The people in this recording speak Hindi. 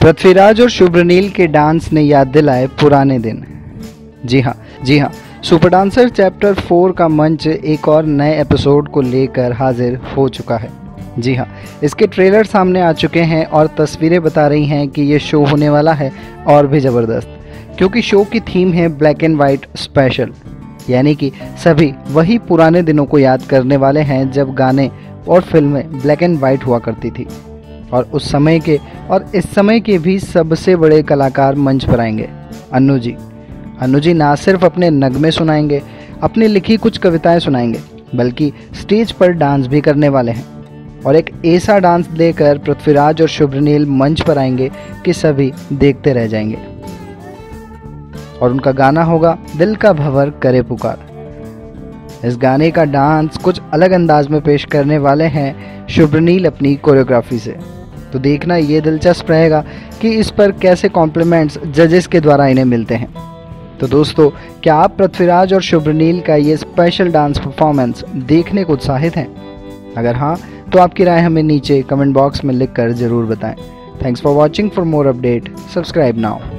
पृथ्वीराज और शुभ्रनील के डांस ने याद दिलाए पुराने दिन। जी हाँ जी हाँ सुपर डांसर चैप्टर फोर का मंच एक और नए एपिसोड को लेकर हाजिर हो चुका है। जी हाँ इसके ट्रेलर सामने आ चुके हैं और तस्वीरें बता रही हैं कि ये शो होने वाला है और भी ज़बरदस्त, क्योंकि शो की थीम है ब्लैक एंड वाइट स्पेशल। यानी कि सभी वही पुराने दिनों को याद करने वाले हैं जब गाने और फ़िल्में ब्लैक एंड वाइट हुआ करती थी। और उस समय के, और इस समय के भी सबसे बड़े कलाकार मंच पर आएँगे। अन्नू जी। अन्नू जी ना सिर्फ़ अपने नगमे सुनाएँगे, अपनी लिखी कुछ कविताएँ सुनाएँगे, बल्कि स्टेज पर डांस भी करने वाले हैं। और एक ऐसा डांस देकर पृथ्वीराज और शुभ्रनील मंच पर आएँगे कि सभी देखते रह जाएँगे। और उनका गाना होगा, दिल का भवर करे पुकार। इस गाने का डांस कुछ अलग अंदाज में पेश करने वाले हैं शुभ्रनील अपनी कोरियोग्राफी से। तो देखना ये दिलचस्प रहेगा कि इस पर कैसे कॉम्प्लीमेंट्स जजेस के द्वारा इन्हें मिलते हैं। तो दोस्तों, क्या आप पृथ्वीराज और शुभ्रनील का ये स्पेशल डांस परफॉर्मेंस देखने को उत्साहित हैं? अगर हाँ तो आपकी राय हमें नीचे कमेंट बॉक्स में लिख कर ज़रूर बताएँ। Thanks for watching for more update subscribe now